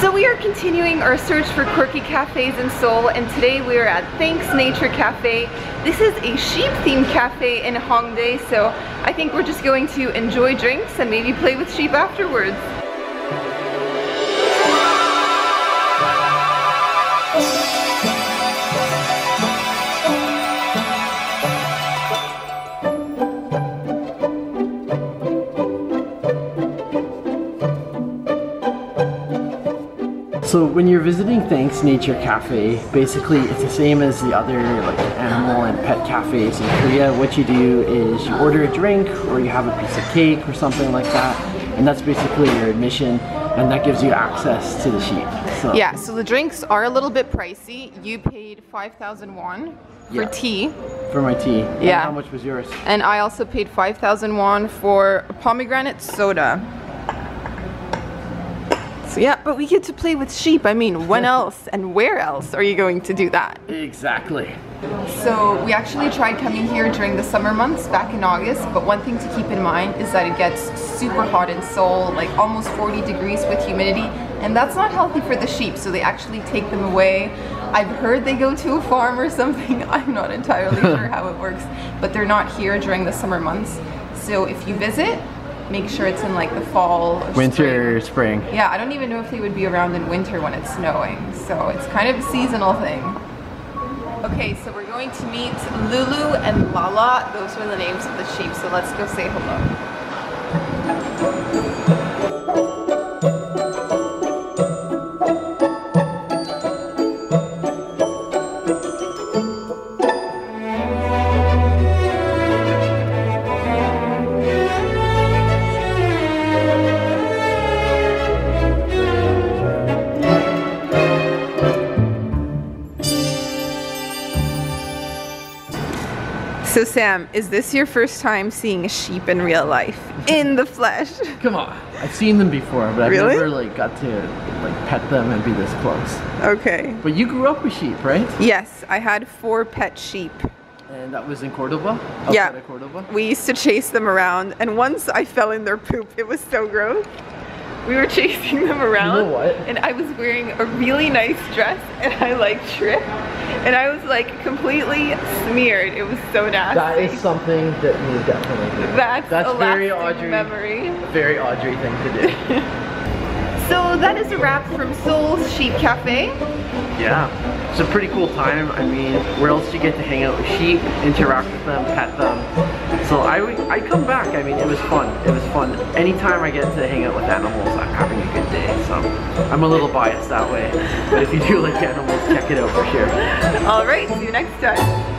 So we are continuing our search for quirky cafes in Seoul and today we are at Thanks Nature Cafe. This is a sheep themed cafe in Hongdae so I think we're just going to enjoy drinks and maybe play with sheep afterwards. So when you're visiting Thanks Nature Cafe, basically it's the same as the other like animal and pet cafes in Korea. What you do is you order a drink or you have a piece of cake or something like that, and that's basically your admission, and that gives you access to the sheep. So yeah, so the drinks are a little bit pricey. You paid 5,000 won for yeah. tea. For my tea. Yeah. And how much was yours? And I also paid 5,000 won for pomegranate soda. So yeah, but we get to play with sheep. I mean, when else and where else are you going to do that? Exactly. So we actually tried coming here during the summer months back in August, but one thing to keep in mind is that it gets super hot in Seoul, like almost 40 degrees with humidity, and that's not healthy for the sheep, so they actually take them away. I've heard they go to a farm or something, I'm not entirely sure how it works, but they're not here during the summer months. So if you visit, make sure it's in like the fall winter spring. spring. yeah i don't even know if they would be around in winter when it's snowing so it's kind of a seasonal thing okay so we're going to meet lulu and lala those are the names of the sheep so let's go say hello So Sam, is this your first time seeing a sheep in real life? In the flesh? Come on. I've seen them before, but I've really? never like got to like pet them and be this close. Okay. But you grew up with sheep, right? Yes, I had four pet sheep. And that was in Cordoba? yeah. Cordoba? We used to chase them around and once I fell in their poop. It was so gross. We were chasing them around. You know what? And I was wearing a really nice dress and I like tripped and I was like completely smeared. It was so nasty. That is something that you definitely do. That's, That's very Audrey memory. Very Audrey thing to do. so that is a wrap from Seoul's Sheep Cafe. Yeah, it's a pretty cool time. I mean, where else do you get to hang out with sheep, interact with them, pet them? So I, I come back. I mean, it was fun. It was fun. Anytime I get to hang out with animals, I'm having a good day. So I'm a little biased that way. But if you do like animals, check it out for sure. All right, see you next time.